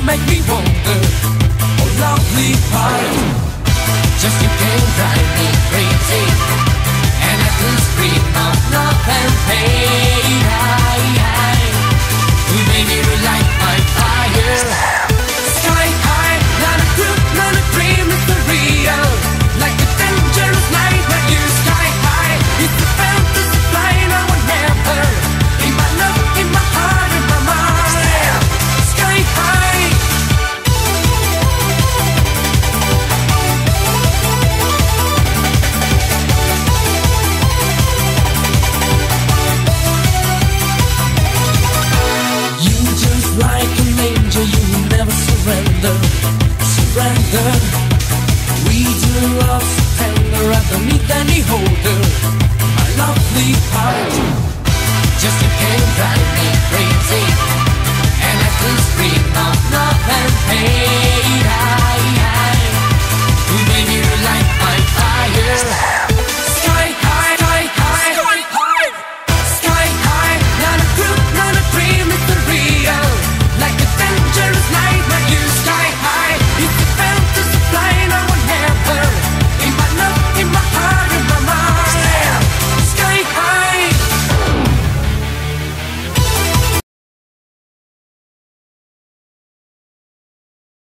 you make me wonder.